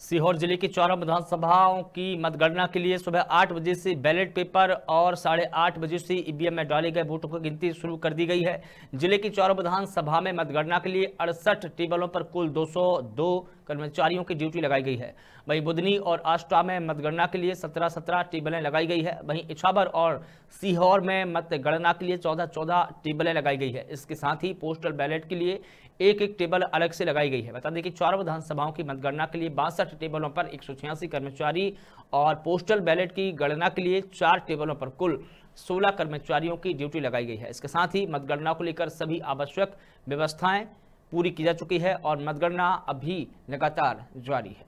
सीहोर ज़िले की चौरा विधानसभाओं की मतगणना के लिए सुबह आठ बजे से बैलेट पेपर और साढ़े आठ बजे से ईवीएम में डाले गए वोटों की गिनती शुरू कर दी गई है। ज़िले की चौरा विधानसभा में मतगणना के लिए अड़सठ टेबलों पर कुल 202 कर्मचारियों की ड्यूटी लगाई गई है। वहीं बुधनी और आष्टा में मतगणना के लिए सत्रह सत्रह टेबलें लगाई गई है। वहीं इछावर और सीहोर में मतगणना के लिए चौदह चौदह टेबलें लगाई गई है। इसके साथ ही पोस्टल बैलेट के लिए एक एक टेबल अलग से लगाई गई है। बता दें कि चारों विधानसभाओं की मतगणना के लिए बासठ टेबलों पर एक सौ छियासी कर्मचारी और पोस्टल बैलेट की गणना के लिए चार टेबलों पर कुल 16 कर्मचारियों की ड्यूटी लगाई गई है। इसके साथ ही मतगणना को लेकर सभी आवश्यक व्यवस्थाएँ पूरी की जा चुकी है और मतगणना अभी लगातार जारी है।